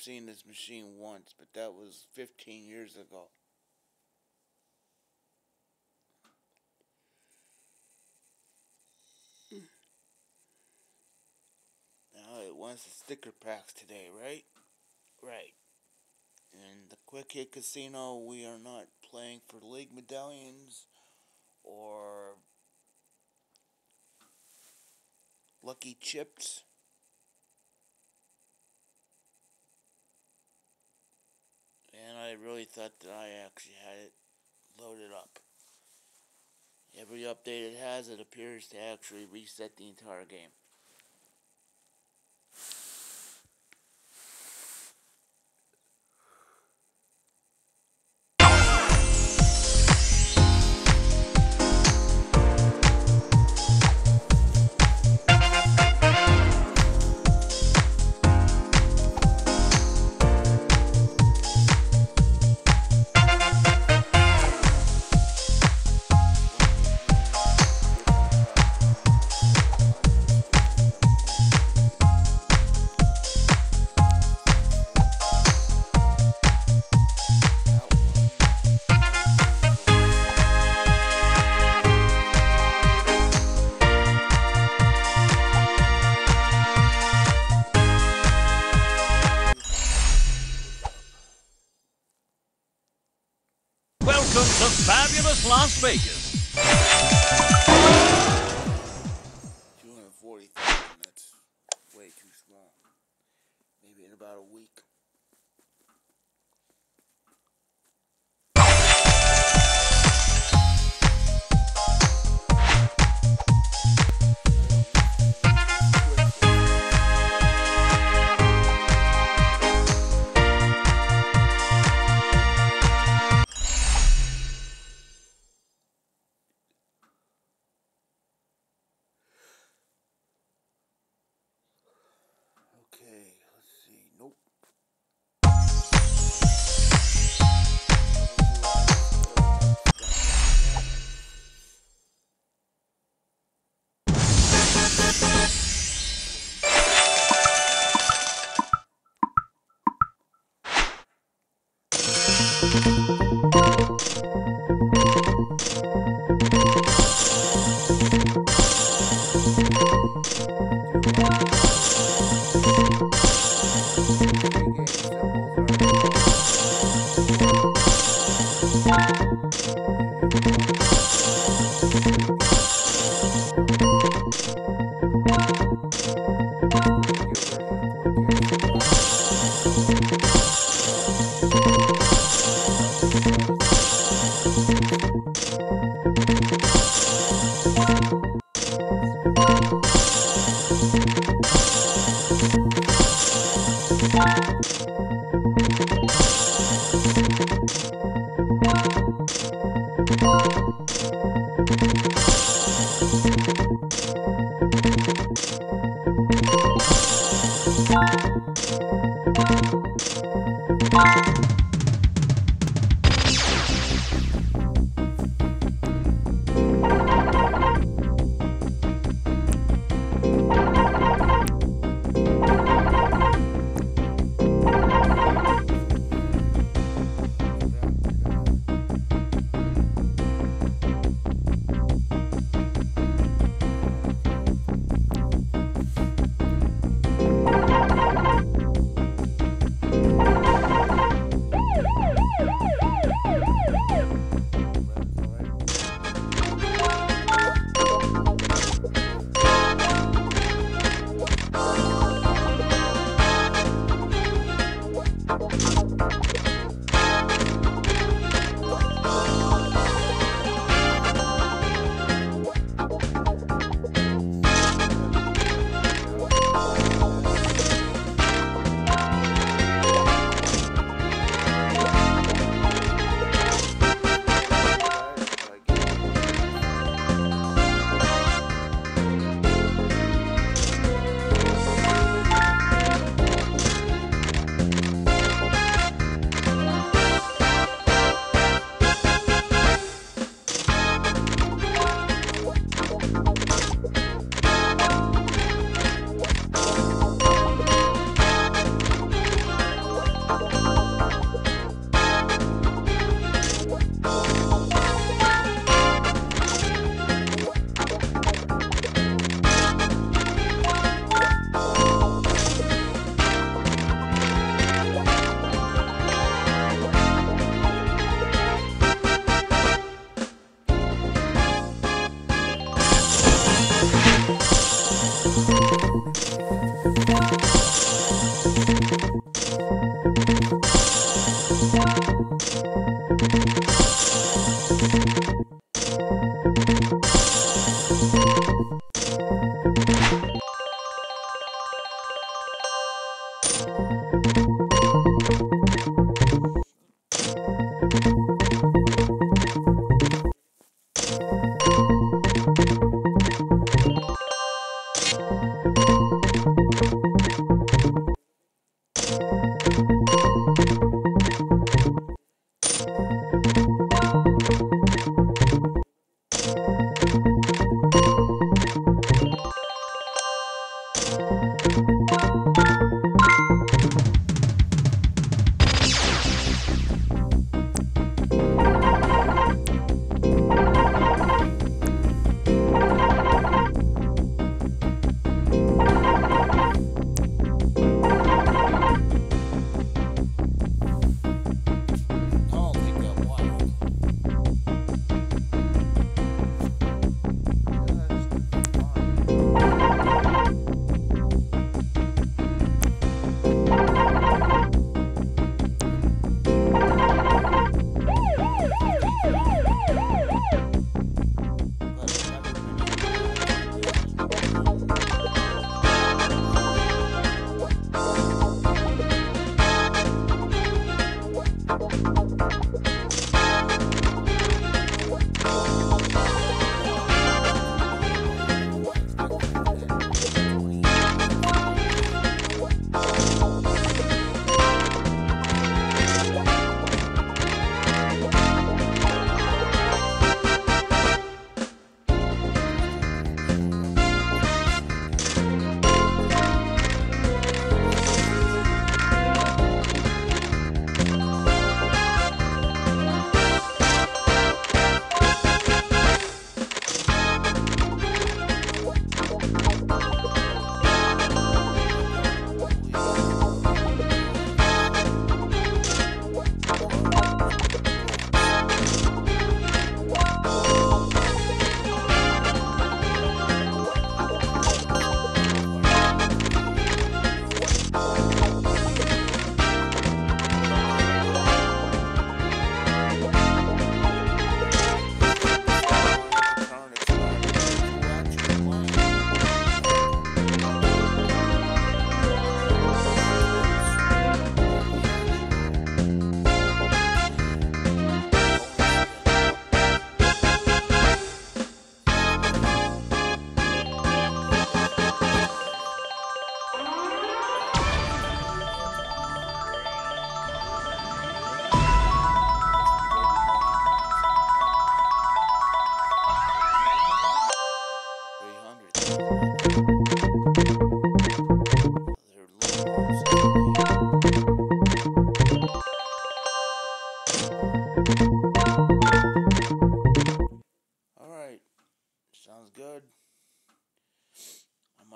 I've seen this machine once, but that was 15 years ago. Now it wants the sticker packs today, right? Right. In the Quick Hit Casino, we are not playing for league medallions or lucky chips. And I really thought that I actually had it loaded up. Every update it has, it appears to actually reset the entire game. Las Vegas. 240,000, that's way too small. Maybe in about a week.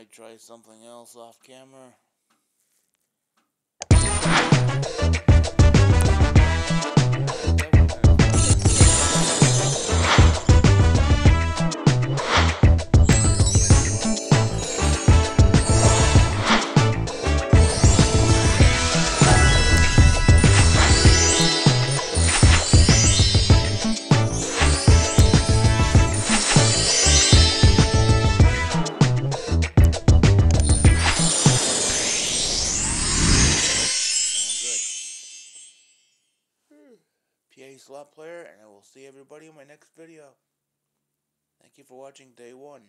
Might try something else off camera. Everybody in my next video. Thank you for watching day one.